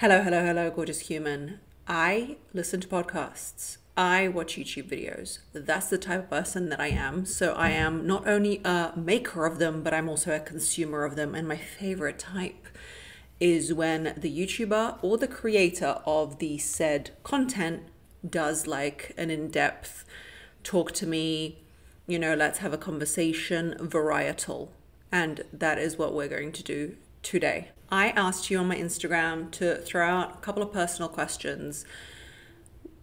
Hello, hello, hello, gorgeous human. I listen to podcasts. I watch YouTube videos. That's the type of person that I am. So I am not only a maker of them, but I'm also a consumer of them. And my favorite type is when the YouTuber or the creator of the said content does like an in depth talk to me, you know, let's have a conversation varietal. And that is what we're going to do today. I asked you on my Instagram to throw out a couple of personal questions.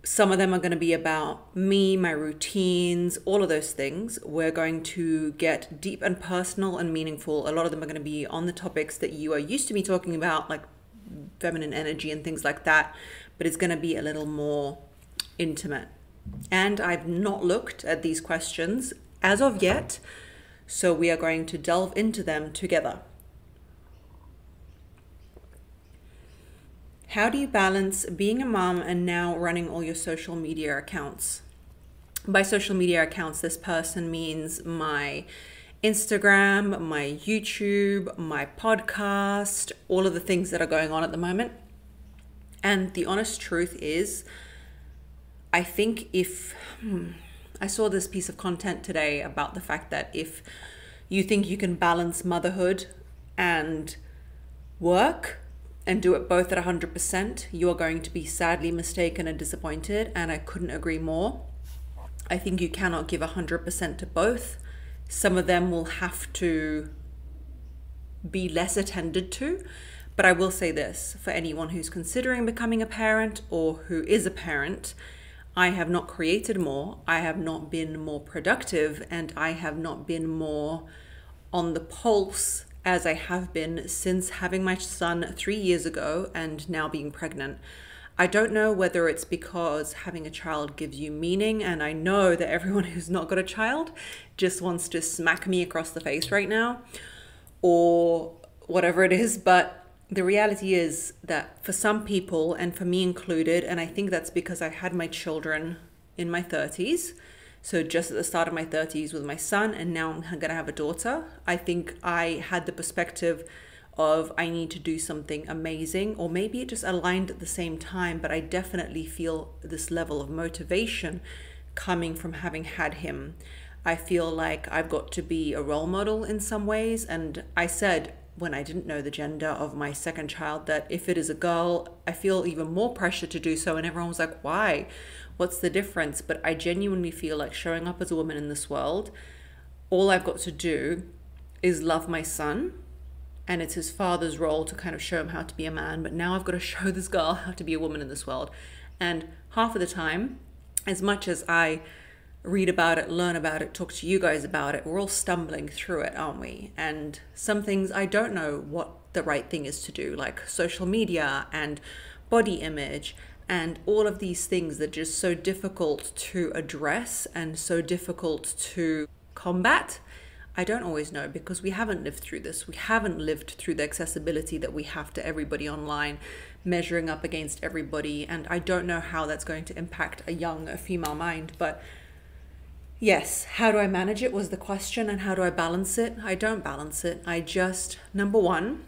Some of them are going to be about me, my routines, all of those things. We're going to get deep and personal and meaningful. A lot of them are going to be on the topics that you are used to me talking about, like feminine energy and things like that, but it's going to be a little more intimate. And I've not looked at these questions as of yet, so we are going to delve into them together. How do you balance being a mom and now running all your social media accounts? By social media accounts, this person means my Instagram, my YouTube, my podcast, all of the things that are going on at the moment. And the honest truth is, I think if hmm, I saw this piece of content today about the fact that if you think you can balance motherhood and work, and do it both at 100%, you are going to be sadly mistaken and disappointed. And I couldn't agree more. I think you cannot give 100% to both. Some of them will have to be less attended to. But I will say this for anyone who's considering becoming a parent or who is a parent, I have not created more, I have not been more productive, and I have not been more on the pulse as I have been since having my son three years ago and now being pregnant. I don't know whether it's because having a child gives you meaning, and I know that everyone who's not got a child just wants to smack me across the face right now, or whatever it is, but the reality is that for some people, and for me included, and I think that's because I had my children in my 30s, so just at the start of my 30s with my son, and now I'm going to have a daughter. I think I had the perspective of I need to do something amazing, or maybe it just aligned at the same time, but I definitely feel this level of motivation coming from having had him. I feel like I've got to be a role model in some ways. And I said when I didn't know the gender of my second child that if it is a girl, I feel even more pressure to do so. And everyone was like, why? What's the difference? But I genuinely feel like showing up as a woman in this world, all I've got to do is love my son. And it's his father's role to kind of show him how to be a man. But now I've got to show this girl how to be a woman in this world. And half of the time, as much as I read about it, learn about it, talk to you guys about it, we're all stumbling through it, aren't we? And some things I don't know what the right thing is to do, like social media and body image and all of these things that are just so difficult to address and so difficult to combat. I don't always know because we haven't lived through this. We haven't lived through the accessibility that we have to everybody online, measuring up against everybody. And I don't know how that's going to impact a young female mind. But yes, how do I manage it was the question. And how do I balance it? I don't balance it. I just, number one,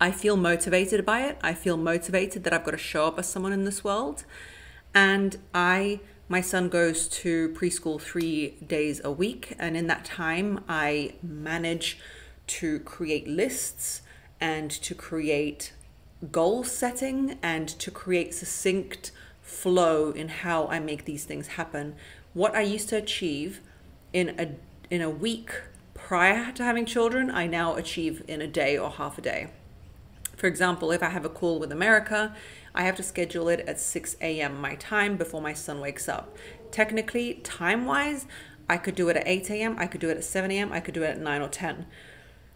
I feel motivated by it. I feel motivated that I've got to show up as someone in this world. And I, my son goes to preschool three days a week. And in that time, I manage to create lists and to create goal setting and to create succinct flow in how I make these things happen. What I used to achieve in a in a week prior to having children, I now achieve in a day or half a day. For example, if I have a call with America, I have to schedule it at 6 a.m. my time before my son wakes up. Technically, time wise, I could do it at 8 a.m., I could do it at 7 a.m., I could do it at 9 or 10.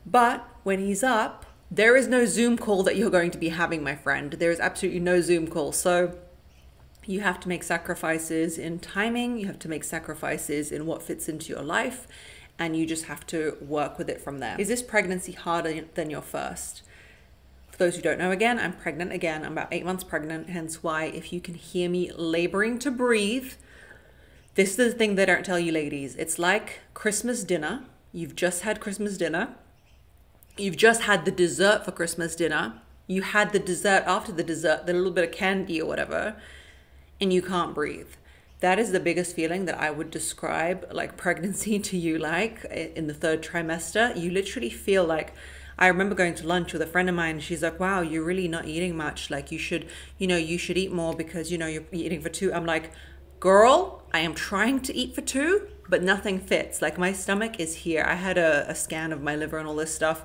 But when he's up, there is no Zoom call that you're going to be having, my friend. There is absolutely no Zoom call. So you have to make sacrifices in timing, you have to make sacrifices in what fits into your life, and you just have to work with it from there. Is this pregnancy harder than your first? For those who don't know, again, I'm pregnant again. I'm about eight months pregnant, hence why if you can hear me laboring to breathe, this is the thing they don't tell you, ladies. It's like Christmas dinner. You've just had Christmas dinner. You've just had the dessert for Christmas dinner. You had the dessert after the dessert, the little bit of candy or whatever, and you can't breathe. That is the biggest feeling that I would describe like pregnancy to you like in the third trimester. You literally feel like I remember going to lunch with a friend of mine. She's like, "Wow, you're really not eating much. Like you should, you know, you should eat more because you know you're eating for two. I'm like, "Girl, I am trying to eat for two, but nothing fits. Like my stomach is here. I had a, a scan of my liver and all this stuff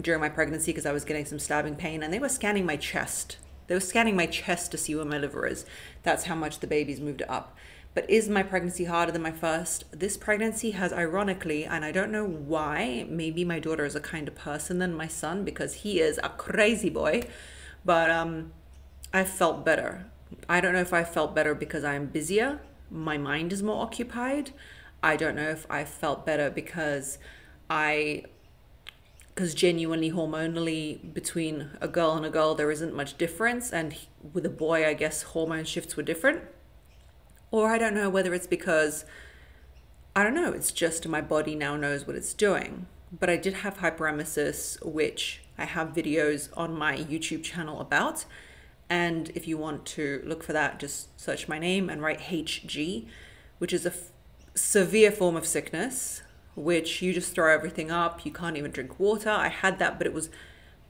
during my pregnancy because I was getting some stabbing pain, and they were scanning my chest. They were scanning my chest to see where my liver is. That's how much the baby's moved up. But is my pregnancy harder than my first? This pregnancy has ironically, and I don't know why, maybe my daughter is a kinder person than my son because he is a crazy boy, but um, I felt better. I don't know if I felt better because I'm busier, my mind is more occupied. I don't know if I felt better because I because genuinely hormonally between a girl and a girl there isn't much difference and with a boy i guess hormone shifts were different or I don't know whether it's because, I don't know, it's just my body now knows what it's doing. But I did have hyperemesis, which I have videos on my YouTube channel about. And if you want to look for that, just search my name and write HG, which is a severe form of sickness, which you just throw everything up. You can't even drink water. I had that, but it was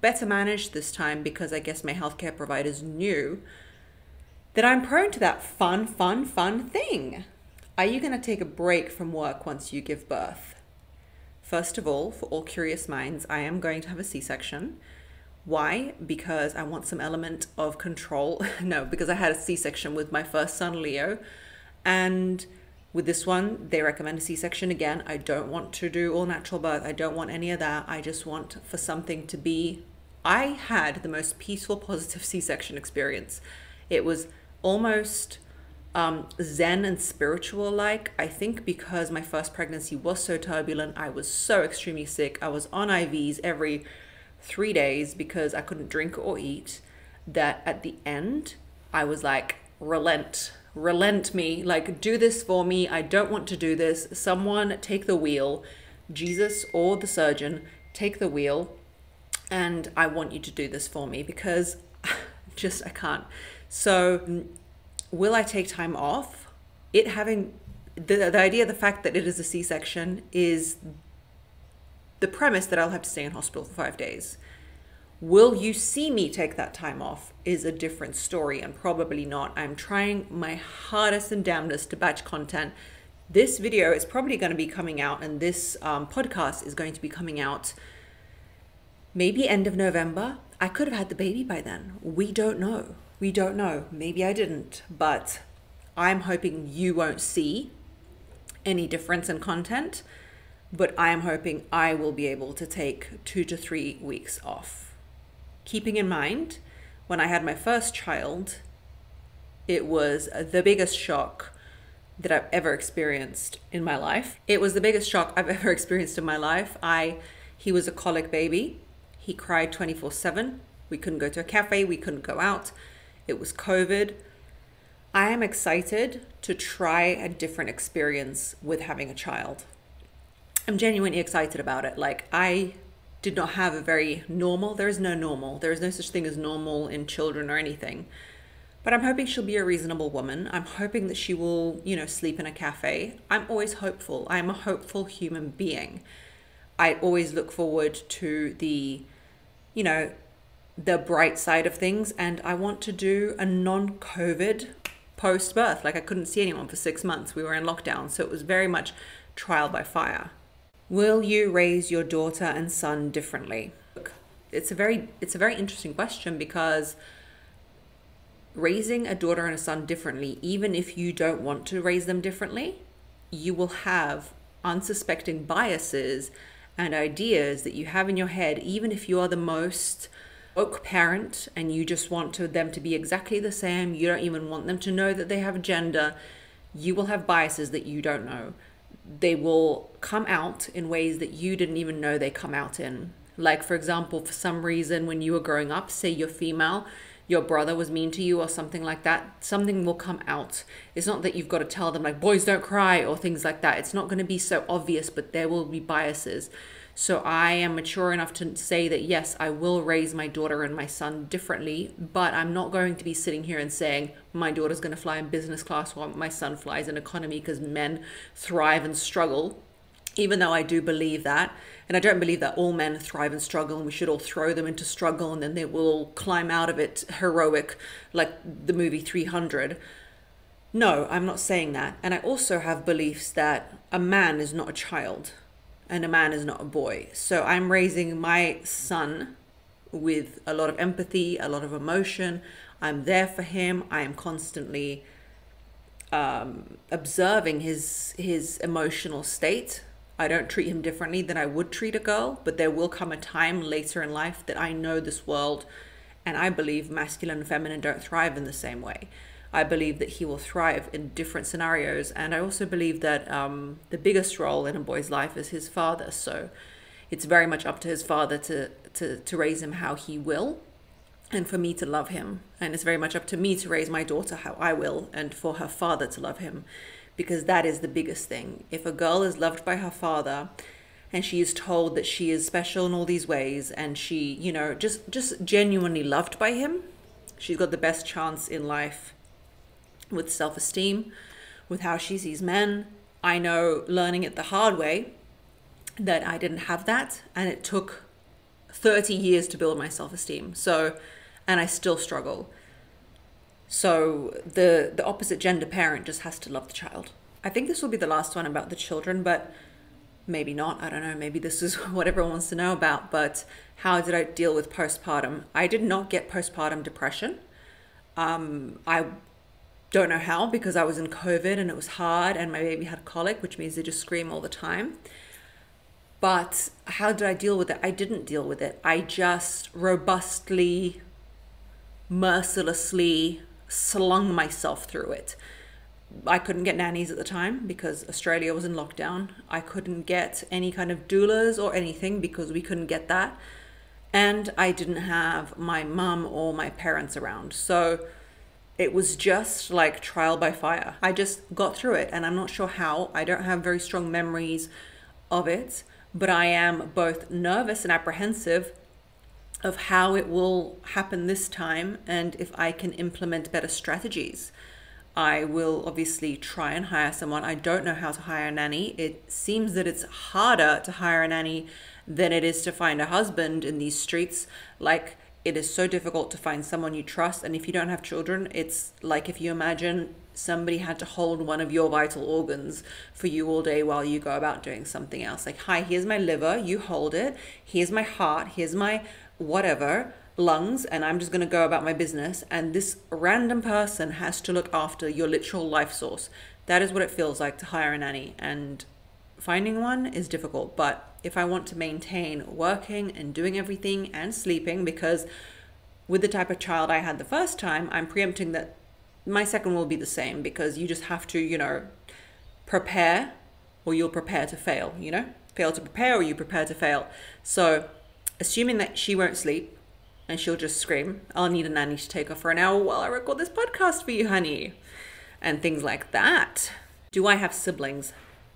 better managed this time because I guess my healthcare providers knew that I'm prone to that fun, fun, fun thing. Are you going to take a break from work once you give birth? First of all, for all curious minds, I am going to have a C section. Why? Because I want some element of control. no, because I had a C section with my first son, Leo. And with this one, they recommend a C section again. I don't want to do all natural birth. I don't want any of that. I just want for something to be. I had the most peaceful, positive C section experience. It was almost um, zen and spiritual like. I think because my first pregnancy was so turbulent, I was so extremely sick. I was on IVs every three days because I couldn't drink or eat. That at the end, I was like, relent, relent me, like, do this for me. I don't want to do this. Someone take the wheel, Jesus or the surgeon, take the wheel, and I want you to do this for me because just I can't. So, will I take time off? It having the, the idea, the fact that it is a C section is the premise that I'll have to stay in hospital for five days. Will you see me take that time off is a different story and probably not. I'm trying my hardest and damnedest to batch content. This video is probably going to be coming out, and this um, podcast is going to be coming out maybe end of November. I could have had the baby by then. We don't know. We don't know. Maybe I didn't, but I'm hoping you won't see any difference in content, but I am hoping I will be able to take two to three weeks off. Keeping in mind, when I had my first child, it was the biggest shock that I've ever experienced in my life. It was the biggest shock I've ever experienced in my life. I he was a colic baby. He cried 24/7. We couldn't go to a cafe, we couldn't go out it was COVID. I am excited to try a different experience with having a child. I'm genuinely excited about it. Like, I did not have a very normal, there is no normal, there is no such thing as normal in children or anything. But I'm hoping she'll be a reasonable woman. I'm hoping that she will, you know, sleep in a cafe. I'm always hopeful. I'm a hopeful human being. I always look forward to the, you know, the bright side of things and I want to do a non COVID post birth. Like I couldn't see anyone for six months. We were in lockdown. So it was very much trial by fire. Will you raise your daughter and son differently? It's a very it's a very interesting question because raising a daughter and a son differently, even if you don't want to raise them differently, you will have unsuspecting biases and ideas that you have in your head, even if you are the most oak parent and you just want to, them to be exactly the same, you don't even want them to know that they have gender, you will have biases that you don't know. They will come out in ways that you didn't even know they come out in. Like, for example, for some reason, when you were growing up, say you're female, your brother was mean to you or something like that, something will come out. It's not that you've got to tell them, like, boys don't cry or things like that. It's not going to be so obvious, but there will be biases. So I am mature enough to say that yes, I will raise my daughter and my son differently, but I'm not going to be sitting here and saying my daughter's going to fly in business class while my son flies in economy because men thrive and struggle. Even though I do believe that, and I don't believe that all men thrive and struggle and we should all throw them into struggle and then they will climb out of it heroic like the movie 300. No, I'm not saying that. And I also have beliefs that a man is not a child and a man is not a boy. So I'm raising my son with a lot of empathy, a lot of emotion. I'm there for him. I am constantly um, observing his his emotional state. I don't treat him differently than I would treat a girl, but there will come a time later in life that I know this world, and I believe masculine and feminine don't thrive in the same way. I believe that he will thrive in different scenarios. And I also believe that um, the biggest role in a boy's life is his father. So it's very much up to his father to, to, to raise him how he will and for me to love him. And it's very much up to me to raise my daughter how I will and for her father to love him because that is the biggest thing. If a girl is loved by her father, and she is told that she is special in all these ways and she you know just just genuinely loved by him she's got the best chance in life with self esteem, with how she sees men. I know learning it the hard way that I didn't have that, and it took 30 years to build my self esteem. So, and I still struggle. So, the, the opposite gender parent just has to love the child. I think this will be the last one about the children, but maybe not. I don't know. Maybe this is what everyone wants to know about. But how did I deal with postpartum? I did not get postpartum depression. Um, I don't know how because I was in COVID and it was hard and my baby had colic, which means they just scream all the time. But how did I deal with it? I didn't deal with it. I just robustly, mercilessly slung myself through it. I couldn't get nannies at the time because Australia was in lockdown. I couldn't get any kind of doulas or anything because we couldn't get that. And I didn't have my mum or my parents around. So it was just like trial by fire. I just got through it and I'm not sure how. I don't have very strong memories of it, but I am both nervous and apprehensive of how it will happen this time and if I can implement better strategies. I will obviously try and hire someone. I don't know how to hire a nanny. It seems that it's harder to hire a nanny than it is to find a husband in these streets. Like, it is so difficult to find someone you trust. And if you don't have children, it's like if you imagine somebody had to hold one of your vital organs for you all day while you go about doing something else. Like, hi, here's my liver, you hold it. Here's my heart, here's my whatever lungs, and I'm just going to go about my business. And this random person has to look after your literal life source. That is what it feels like to hire a nanny. And finding one is difficult, but if I want to maintain working and doing everything and sleeping, because with the type of child I had the first time, I'm preempting that my second will be the same because you just have to, you know, prepare or you'll prepare to fail, you know? Fail to prepare or you prepare to fail. So, assuming that she won't sleep and she'll just scream, I'll need a nanny to take her for an hour while I record this podcast for you, honey. And things like that. Do I have siblings?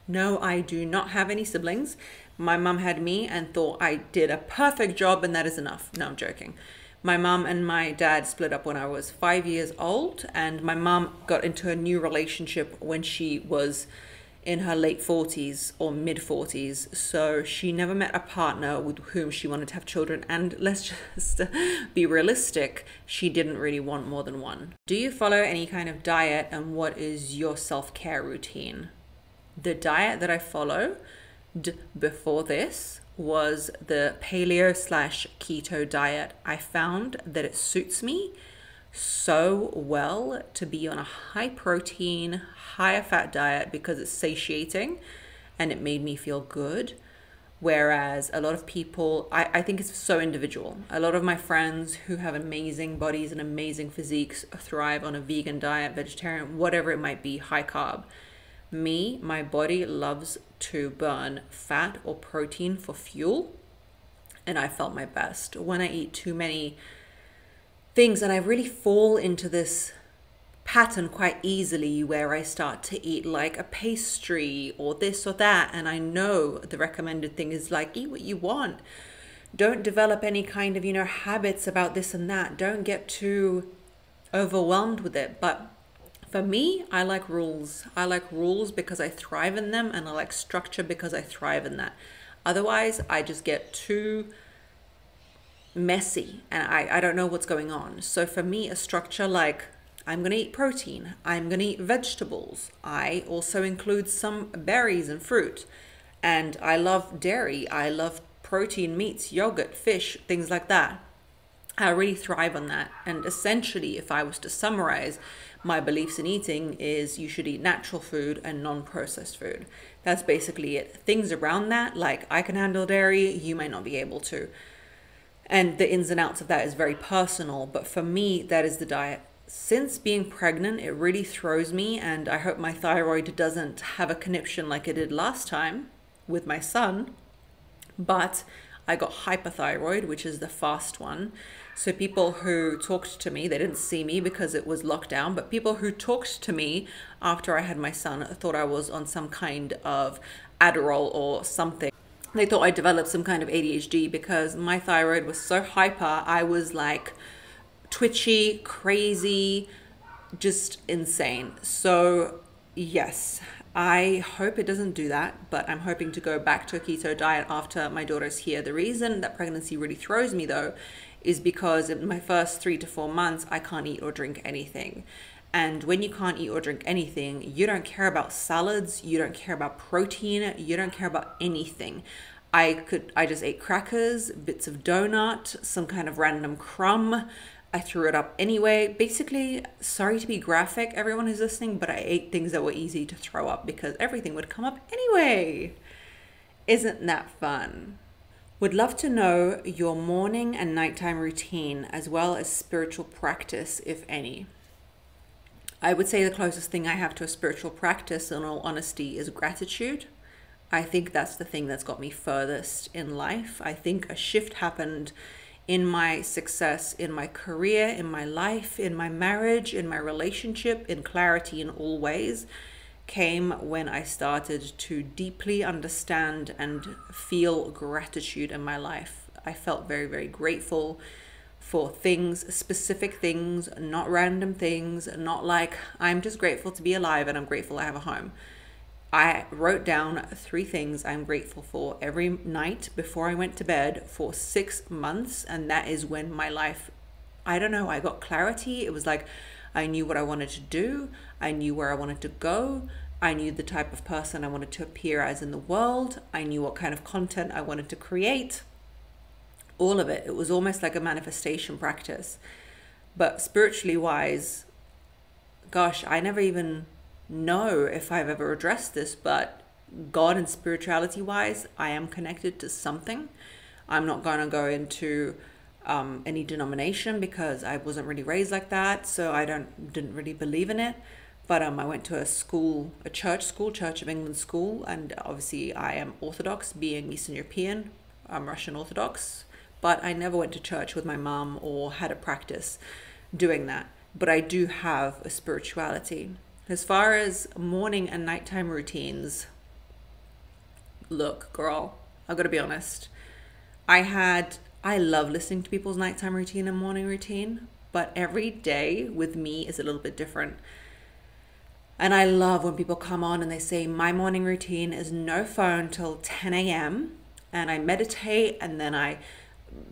No, I do not have any siblings. My mum had me and thought I did a perfect job and that is enough. No, I'm joking. My mum and my dad split up when I was five years old, and my mum got into a new relationship when she was in her late 40s or mid 40s. So she never met a partner with whom she wanted to have children. And let's just be realistic, she didn't really want more than one. Do you follow any kind of diet, and what is your self care routine? The diet that I follow before this was the paleo slash keto diet. I found that it suits me so well to be on a high protein, higher fat diet because it's satiating and it made me feel good. Whereas a lot of people, I, I think it's so individual. A lot of my friends who have amazing bodies and amazing physiques thrive on a vegan diet, vegetarian, whatever it might be, high carb. Me, my body loves to burn fat or protein for fuel, and I felt my best. When I eat too many things and I really fall into this pattern quite easily where I start to eat like a pastry or this or that. And I know the recommended thing is like, eat what you want. Don't develop any kind of, you know, habits about this and that. Don't get too overwhelmed with it. But for me, I like rules. I like rules because I thrive in them, and I like structure because I thrive in that. Otherwise, I just get too messy and I, I don't know what's going on. So for me, a structure like I'm going to eat protein, I'm going to eat vegetables. I also include some berries and fruit. And I love dairy, I love protein meats, yogurt, fish, things like that. I really thrive on that. And essentially, if I was to summarize my beliefs in eating, is you should eat natural food and non-processed food. That's basically it. Things around that, like I can handle dairy, you might not be able to. And the ins and outs of that is very personal. But for me, that is the diet. Since being pregnant, it really throws me, and I hope my thyroid doesn't have a conniption like it did last time with my son. But I got hyperthyroid, which is the fast one. So people who talked to me, they didn't see me because it was lockdown, but people who talked to me after I had my son thought I was on some kind of Adderall or something. They thought I developed some kind of ADHD because my thyroid was so hyper. I was like twitchy, crazy, just insane. So, yes, I hope it doesn't do that, but I'm hoping to go back to a keto diet after my daughter's here. The reason that pregnancy really throws me though is because in my first three to four months, I can't eat or drink anything. And when you can't eat or drink anything, you don't care about salads, you don't care about protein, you don't care about anything. I could I just ate crackers, bits of donut, some kind of random crumb, I threw it up anyway. Basically, sorry to be graphic, everyone who's listening, but I ate things that were easy to throw up because everything would come up anyway. Isn't that fun? Would love to know your morning and nighttime routine as well as spiritual practice, if any. I would say the closest thing I have to a spiritual practice, in all honesty, is gratitude. I think that's the thing that's got me furthest in life. I think a shift happened in my success, in my career, in my life, in my marriage, in my relationship, in clarity in all ways, came when I started to deeply understand and feel gratitude in my life. I felt very, very grateful for things, specific things, not random things, not like I'm just grateful to be alive and I'm grateful I have a home. I wrote down three things I'm grateful for every night before I went to bed for six months. And that is when my life, I don't know, I got clarity. It was like I knew what I wanted to do, I knew where I wanted to go. I knew the type of person I wanted to appear as in the world. I knew what kind of content I wanted to create. All of it. It was almost like a manifestation practice. But spiritually wise, gosh, I never even know if I've ever addressed this, but God and spirituality wise, I am connected to something. I'm not going to go into um, any denomination because I wasn't really raised like that, so I don't didn't really believe in it. But um, I went to a school, a church school, Church of England school, and obviously I am Orthodox, being Eastern European. I'm Russian Orthodox, but I never went to church with my mom or had a practice doing that. But I do have a spirituality. As far as morning and nighttime routines, look, girl, I've got to be honest. I had, I love listening to people's nighttime routine and morning routine, but every day with me is a little bit different. And I love when people come on and they say, My morning routine is no phone till 10 a.m. And I meditate and then I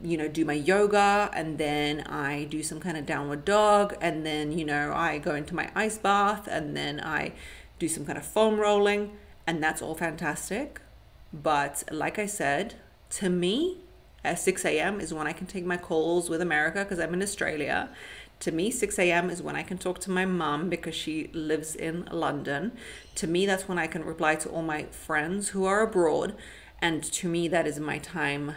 you know, do my yoga and then I do some kind of downward dog and then, you know, I go into my ice bath and then I do some kind of foam rolling and that's all fantastic. But like I said, to me, at 6 a.m. is when I can take my calls with America because I'm in Australia. To me, 6 a.m. is when I can talk to my mom because she lives in London. To me, that's when I can reply to all my friends who are abroad. And to me, that is my time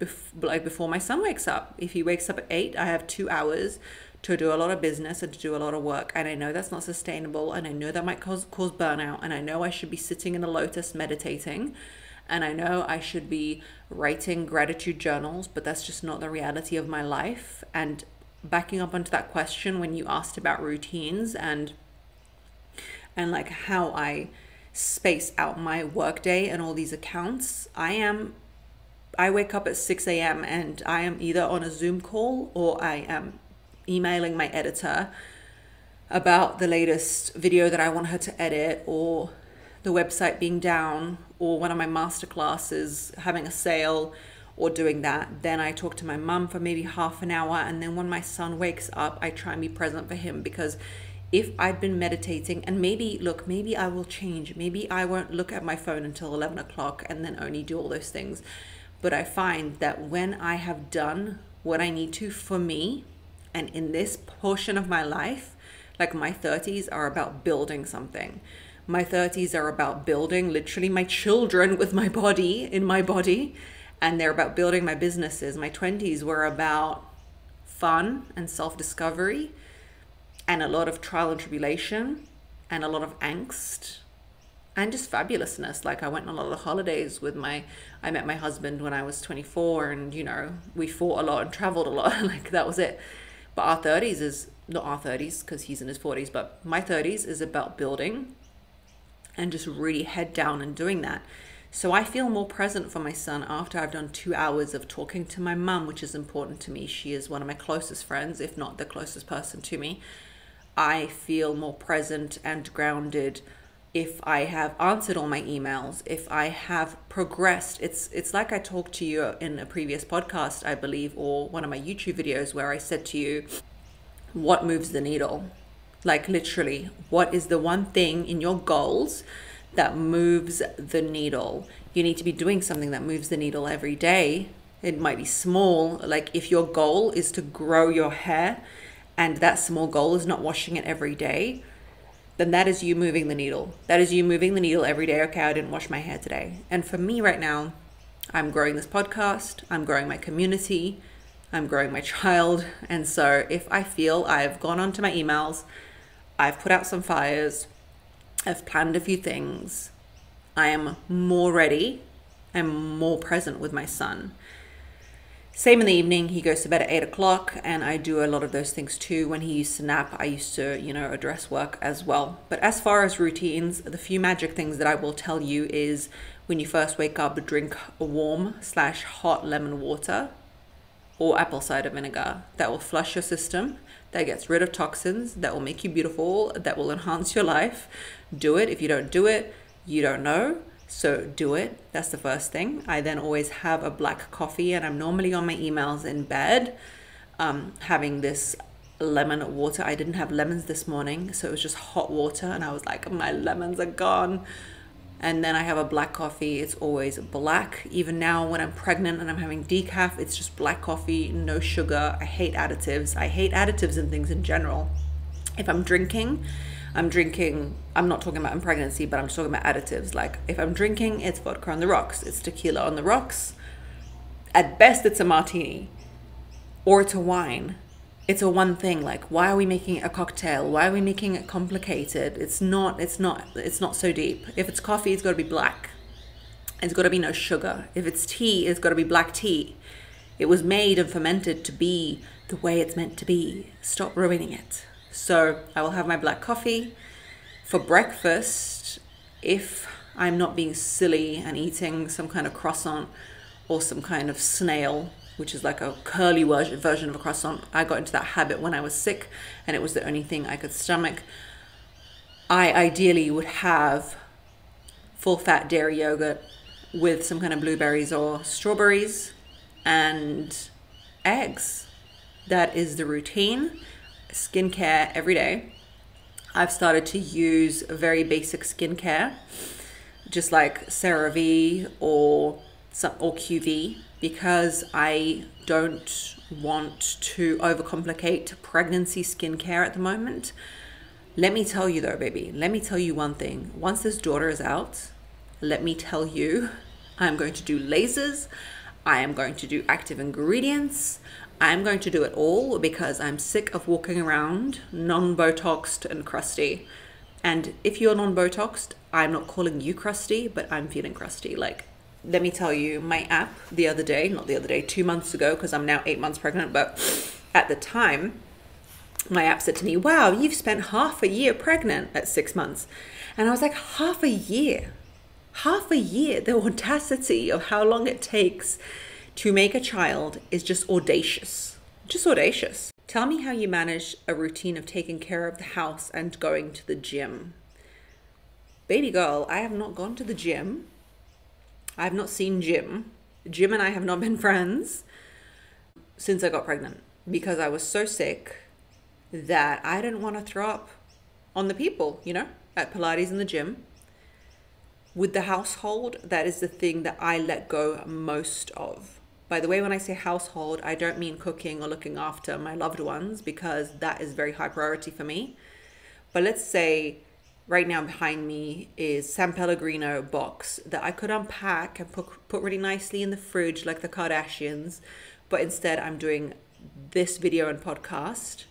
bef- like before my son wakes up. If he wakes up at eight, I have two hours to do a lot of business and to do a lot of work. And I know that's not sustainable. And I know that might cause, cause burnout. And I know I should be sitting in a lotus meditating. And I know I should be writing gratitude journals, but that's just not the reality of my life. And backing up onto that question when you asked about routines and and like how I space out my workday and all these accounts, I am I wake up at 6 a.m. and I am either on a Zoom call or I am emailing my editor about the latest video that I want her to edit or the website being down or one of my master classes having a sale or doing that. Then I talk to my mum for maybe half an hour. And then when my son wakes up, I try and be present for him because if I'd been meditating, and maybe, look, maybe I will change. Maybe I won't look at my phone until 11 o'clock and then only do all those things. But I find that when I have done what I need to for me, and in this portion of my life, like my 30s are about building something. My 30s are about building literally my children with my body, in my body, and they're about building my businesses. My 20s were about fun and self discovery and a lot of trial and tribulation and a lot of angst and just fabulousness. Like I went on a lot of holidays with my, I met my husband when I was 24 and, you know, we fought a lot and traveled a lot. like that was it. But our 30s is not our 30s because he's in his 40s, but my 30s is about building and just really head down and doing that. So I feel more present for my son after I've done two hours of talking to my mum, which is important to me. She is one of my closest friends, if not the closest person to me. I feel more present and grounded if I have answered all my emails, if I have progressed. It's it's like I talked to you in a previous podcast, I believe, or one of my YouTube videos where I said to you, what moves the needle? Like literally, what is the one thing in your goals that moves the needle? You need to be doing something that moves the needle every day. It might be small, like if your goal is to grow your hair and that small goal is not washing it every day, then that is you moving the needle. That is you moving the needle every day. Okay, I didn't wash my hair today. And for me right now, I'm growing this podcast, I'm growing my community, I'm growing my child. And so if I feel I've gone onto my emails, I've put out some fires, I've planned a few things, I am more ready, I'm more present with my son. Same in the evening, he goes to bed at eight o'clock, and I do a lot of those things too. When he used to nap, I used to, you know, address work as well. But as far as routines, the few magic things that I will tell you is when you first wake up, drink warm slash hot lemon water or apple cider vinegar. That will flush your system, that gets rid of toxins, that will make you beautiful, that will enhance your life. Do it. If you don't do it, you don't know. So do it. That's the first thing. I then always have a black coffee, and I'm normally on my emails in bed, um, having this lemon water. I didn't have lemons this morning, so it was just hot water, and I was like, my lemons are gone. And then I have a black coffee. It's always black. Even now, when I'm pregnant and I'm having decaf, it's just black coffee, no sugar. I hate additives. I hate additives and things in general. If I'm drinking, I'm drinking, I'm not talking about in pregnancy, but I'm just talking about additives. Like if I'm drinking, it's vodka on the rocks, it's tequila on the rocks. At best, it's a martini or it's a wine. It's a one thing. Like, why are we making a cocktail? Why are we making it complicated? It's not, it's not, it's not so deep. If it's coffee, it's got to be black. It's got to be no sugar. If it's tea, it's got to be black tea. It was made and fermented to be the way it's meant to be. Stop ruining it. So I will have my black coffee for breakfast if I'm not being silly and eating some kind of croissant or some kind of snail, which is like a curly version of a croissant. I got into that habit when I was sick and it was the only thing I could stomach. I ideally would have full fat dairy yogurt with some kind of blueberries or strawberries and eggs. That is the routine skincare every day. I've started to use very basic skincare, just like CeraVe or some or QV, because I don't want to overcomplicate pregnancy skincare at the moment. Let me tell you though, baby, let me tell you one thing. Once this daughter is out, let me tell you, I'm going to do lasers. I am going to do active ingredients. I'm going to do it all because I'm sick of walking around non Botoxed and crusty. And if you're non Botoxed, I'm not calling you crusty, but I'm feeling crusty. Like, let me tell you, my app the other day, not the other day, two months ago, because I'm now eight months pregnant, but at the time, my app said to me, Wow, you've spent half a year pregnant at six months. And I was like, Half a year? Half a year? The audacity of how long it takes to make a child is just audacious. Just audacious. Tell me how you manage a routine of taking care of the house and going to the gym. Baby girl, I have not gone to the gym. I have not seen Jim. Jim and I have not been friends since I got pregnant because I was so sick that I didn't want to throw up on the people, you know, at Pilates in the gym. With the household, that is the thing that I let go most of. By the way, when I say household, I don't mean cooking or looking after my loved ones because that is very high priority for me. But let's say right now behind me is San Pellegrino box that I could unpack and put, put really nicely in the fridge like the Kardashians. But instead, I'm doing this video and podcast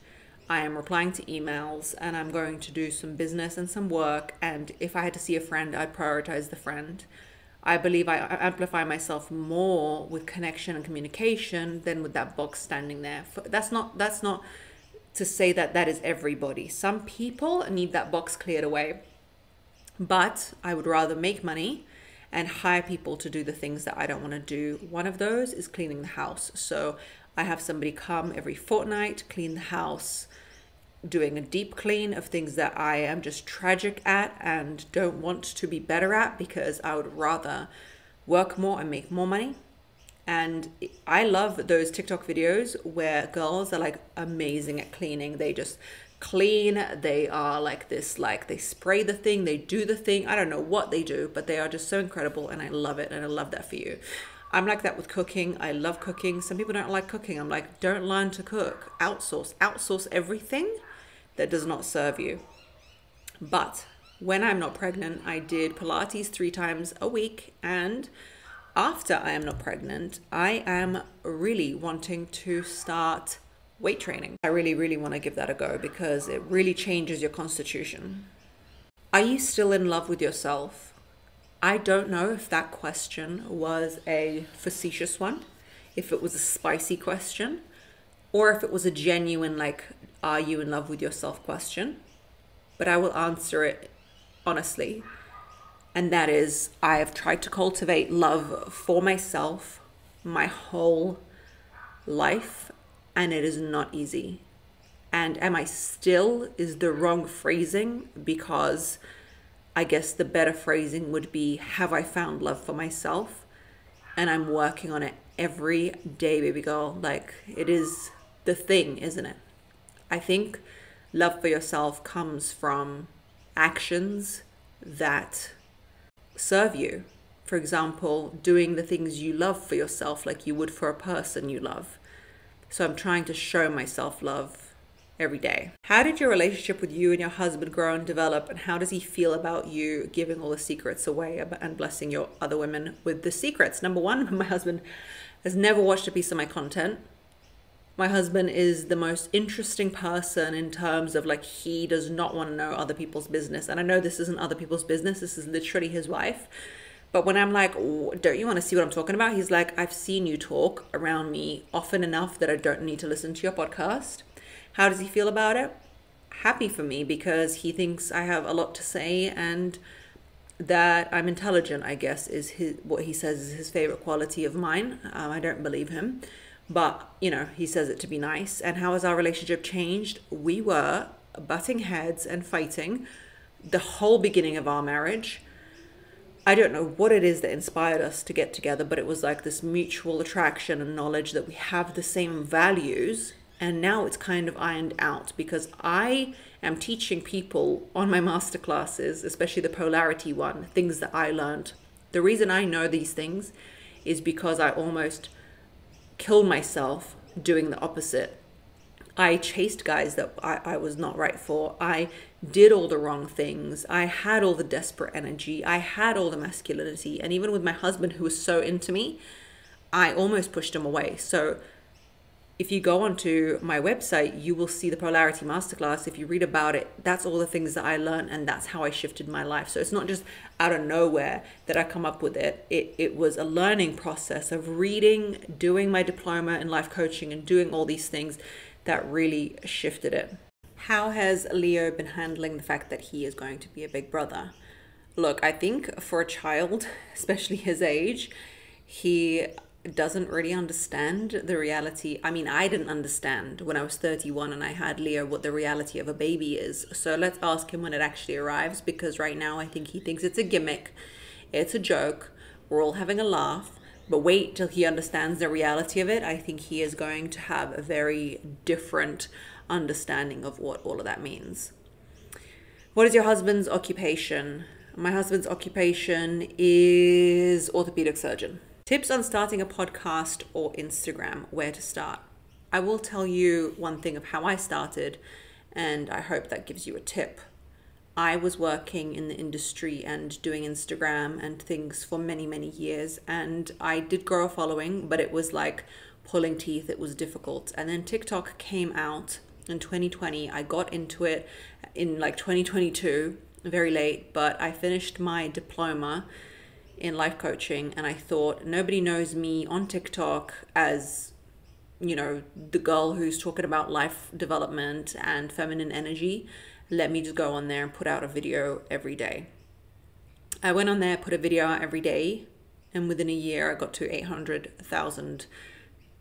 I am replying to emails and I'm going to do some business and some work. And if I had to see a friend, I'd prioritize the friend. I believe I amplify myself more with connection and communication than with that box standing there. That's not that's not to say that that is everybody. Some people need that box cleared away. But I would rather make money and hire people to do the things that I don't want to do. One of those is cleaning the house. So I have somebody come every fortnight, clean the house, doing a deep clean of things that I am just tragic at and don't want to be better at because I would rather work more and make more money. And I love those TikTok videos where girls are like amazing at cleaning. They just clean. They are like this, like they spray the thing, they do the thing. I don't know what they do, but they are just so incredible and I love it. And I love that for you. I'm like that with cooking. I love cooking. Some people don't like cooking. I'm like, don't learn to cook. Outsource. Outsource everything that does not serve you. But when I'm not pregnant, I did Pilates three times a week. And after I am not pregnant, I am really wanting to start weight training. I really, really want to give that a go because it really changes your constitution. Are you still in love with yourself? I don't know if that question was a facetious one, if it was a spicy question, or if it was a genuine, like, are you in love with yourself question. But I will answer it honestly. And that is, I have tried to cultivate love for myself my whole life, and it is not easy. And am I still is the wrong phrasing because I guess the better phrasing would be have I found love for myself? And I'm working on it every day, baby girl. Like it is the thing, isn't it? I think love for yourself comes from actions that serve you. For example, doing the things you love for yourself like you would for a person you love. So I'm trying to show myself love every day. How did your relationship with you and your husband grow and develop, and how does he feel about you giving all the secrets away and blessing your other women with the secrets? Number one, my husband has never watched a piece of my content my husband is the most interesting person in terms of like he does not want to know other people's business. And i know this isn't other people's business this is literally his wife. But when i'm like don't you want to see what i'm talking about? He's like i've seen you talk around me often enough that i don't need to listen to your podcast. How does he feel about it? Happy for me because he thinks i have a lot to say and that i'm intelligent i guess is his what he says is his favorite quality of mine. Um, i don't believe him but, you know, he says it to be nice. And how has our relationship changed? We were butting heads and fighting the whole beginning of our marriage. I don't know what it is that inspired us to get together, but it was like this mutual attraction and knowledge that we have the same values. And now it's kind of ironed out because I am teaching people on my masterclasses, especially the polarity one, things that I learned. The reason I know these things is because I almost killed myself doing the opposite. I chased guys that I, I was not right for. I did all the wrong things. I had all the desperate energy. I had all the masculinity. And even with my husband, who was so into me, I almost pushed him away. So if you go onto my website, you will see the Polarity Masterclass. If you read about it, that's all the things that I learned, and that's how I shifted my life. So it's not just out of nowhere that I come up with it. It, it was a learning process of reading, doing my diploma in life coaching, and doing all these things that really shifted it. How has Leo been handling the fact that he is going to be a big brother? Look, I think for a child, especially his age, he doesn't really understand the reality. I mean, I didn't understand when I was 31 and I had Leo what the reality of a baby is. So let's ask him when it actually arrives because right now I think he thinks it's a gimmick, it's a joke, we're all having a laugh. But wait till he understands the reality of it. I think he is going to have a very different understanding of what all of that means. What is your husband's occupation? My husband's occupation is orthopedic surgeon. Tips on starting a podcast or Instagram, where to start. I will tell you one thing of how I started, and I hope that gives you a tip. I was working in the industry and doing Instagram and things for many, many years, and I did grow a following, but it was like pulling teeth, it was difficult. And then TikTok came out in 2020. I got into it in like 2022, very late, but I finished my diploma in life coaching and I thought nobody knows me on TikTok as you know the girl who's talking about life development and feminine energy. Let me just go on there and put out a video every day. I went on there put a video out every day and within a year I got to 800,000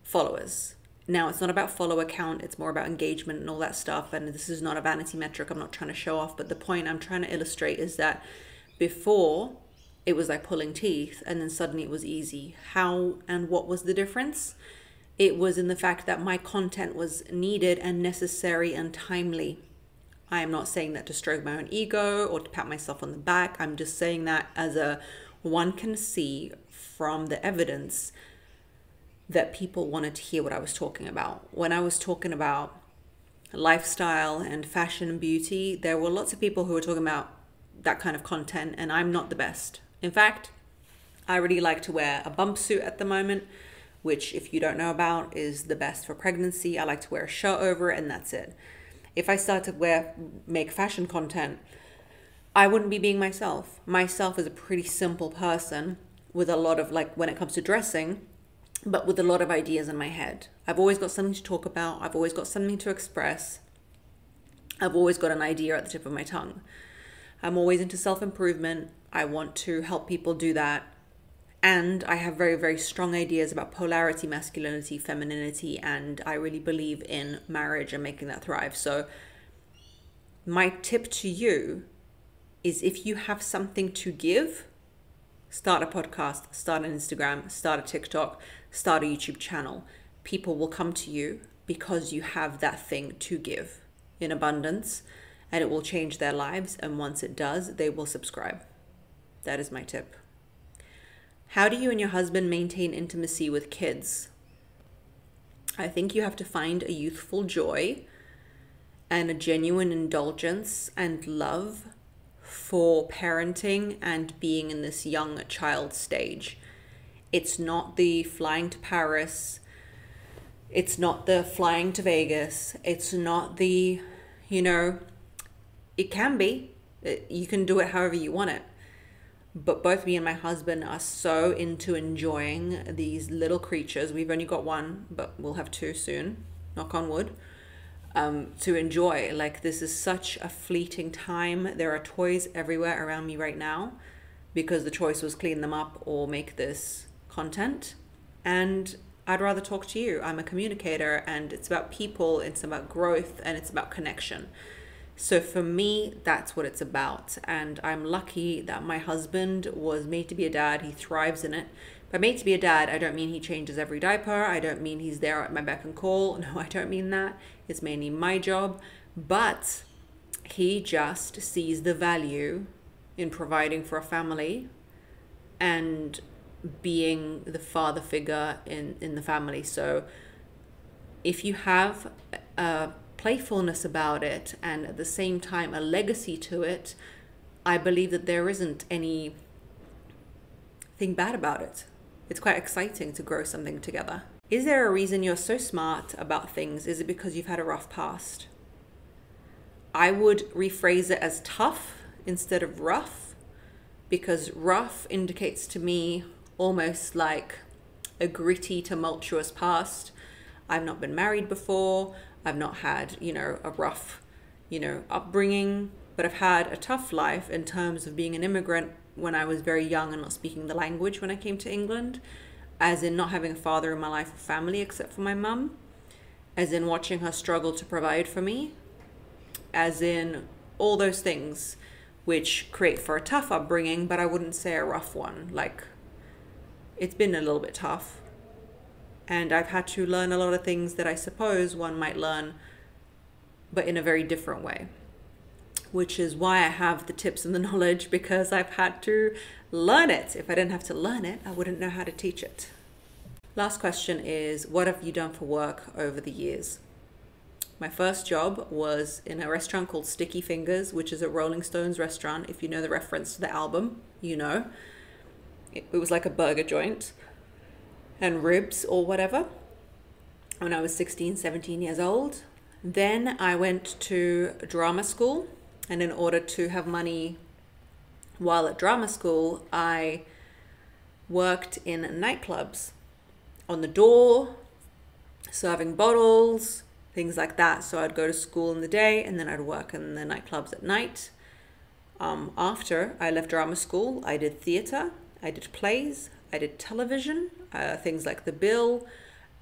followers. Now it's not about follower count it's more about engagement and all that stuff and this is not a vanity metric I'm not trying to show off but the point I'm trying to illustrate is that before it was like pulling teeth and then suddenly it was easy. How and what was the difference? It was in the fact that my content was needed and necessary and timely. I am not saying that to stroke my own ego or to pat myself on the back. I'm just saying that as a one can see from the evidence that people wanted to hear what I was talking about. When I was talking about lifestyle and fashion and beauty, there were lots of people who were talking about that kind of content, and I'm not the best. In fact, I really like to wear a bump suit at the moment, which, if you don't know about, is the best for pregnancy. I like to wear a shirt over it, and that's it. If I start to wear make fashion content, I wouldn't be being myself. Myself is a pretty simple person with a lot of like when it comes to dressing, but with a lot of ideas in my head. I've always got something to talk about. I've always got something to express. I've always got an idea at the tip of my tongue. I'm always into self improvement. I want to help people do that. And I have very, very strong ideas about polarity, masculinity, femininity, and I really believe in marriage and making that thrive. So, my tip to you is if you have something to give, start a podcast, start an Instagram, start a TikTok, start a YouTube channel. People will come to you because you have that thing to give in abundance and it will change their lives. And once it does, they will subscribe. That is my tip. How do you and your husband maintain intimacy with kids? I think you have to find a youthful joy and a genuine indulgence and love for parenting and being in this young child stage. It's not the flying to Paris. It's not the flying to Vegas. It's not the, you know, it can be. It, you can do it however you want it. But both me and my husband are so into enjoying these little creatures. We've only got one, but we'll have two soon. Knock on wood. Um, to enjoy. Like, this is such a fleeting time. There are toys everywhere around me right now because the choice was clean them up or make this content. And I'd rather talk to you. I'm a communicator and it's about people, it's about growth, and it's about connection. So for me, that's what it's about. And I'm lucky that my husband was made to be a dad. He thrives in it. By made to be a dad, I don't mean he changes every diaper. I don't mean he's there at my beck and call. No, I don't mean that. It's mainly my job. But he just sees the value in providing for a family and being the father figure in, in the family. So if you have a playfulness about it and at the same time a legacy to it, I believe that there isn't any thing bad about it. It's quite exciting to grow something together. Is there a reason you're so smart about things? Is it because you've had a rough past? I would rephrase it as tough instead of rough because rough indicates to me almost like a gritty, tumultuous past. I've not been married before. I've not had, you know, a rough, you know, upbringing, but I've had a tough life in terms of being an immigrant when I was very young and not speaking the language when I came to England, as in not having a father in my life or family except for my mum, as in watching her struggle to provide for me, as in all those things which create for a tough upbringing, but I wouldn't say a rough one. Like, it's been a little bit tough. And I've had to learn a lot of things that I suppose one might learn, but in a very different way. Which is why I have the tips and the knowledge because I've had to learn it. If I didn't have to learn it, I wouldn't know how to teach it. Last question is What have you done for work over the years? My first job was in a restaurant called Sticky Fingers, which is a Rolling Stones restaurant. If you know the reference to the album, you know. It, was like a burger joint and ribs or whatever when I was 16, 17 years old. Then I went to drama school, and in order to have money while at drama school, I worked in nightclubs on the door, serving bottles, things like that. So I'd go to school in the day and then I'd work in the nightclubs at night. Um, after I left drama school, I did theatre, I did plays, I did television, uh, things like The Bill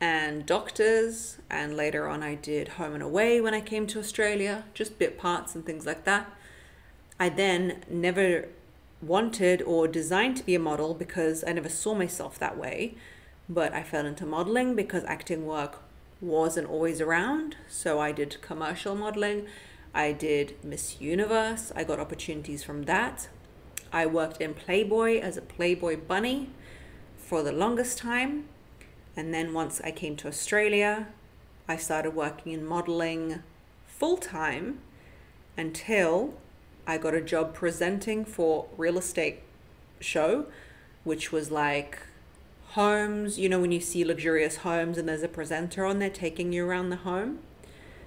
and Doctors, and later on I did Home and Away when I came to Australia, just bit parts and things like that. I then never wanted or designed to be a model because I never saw myself that way, but I fell into modeling because acting work wasn't always around. So I did commercial modeling. I did Miss Universe. I got opportunities from that. I worked in Playboy as a Playboy bunny for the longest time. And then once I came to Australia, I started working in modeling full time until I got a job presenting for real estate show, which was like homes, you know, when you see luxurious homes and there's a presenter on there taking you around the home.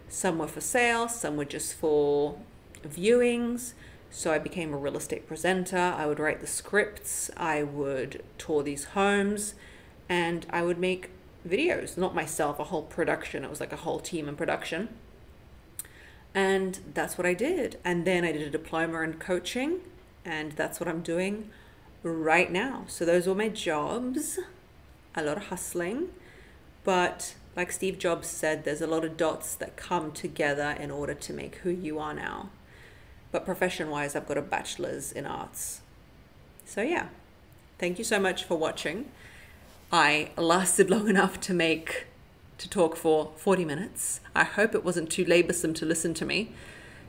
Some were for sale, some were just for viewings. So I became a real estate presenter. I would write the scripts, I would tour these homes, and I would make videos. Not myself, a whole production. It was like a whole team in production. And that's what I did. And then I did a diploma in coaching, and that's what I'm doing right now. So those were my jobs, a lot of hustling. But like Steve Jobs said, there's a lot of dots that come together in order to make who you are now. But profession wise, I've got a bachelor's in arts. So yeah, thank you so much for watching. I lasted long enough to make to talk for 40 minutes. I hope it wasn't too laborsome to listen to me.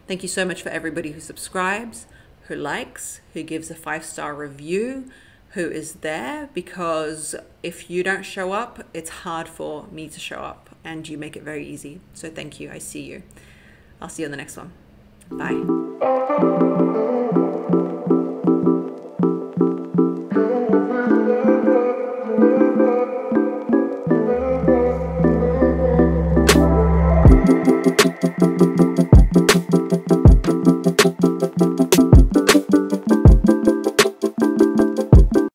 Thank you so much for everybody who subscribes who likes, who gives a five star review, who is there because if you don't show up, it's hard for me to show up and you make it very easy. So thank you. I see you. I'll see you on the next one. Bye.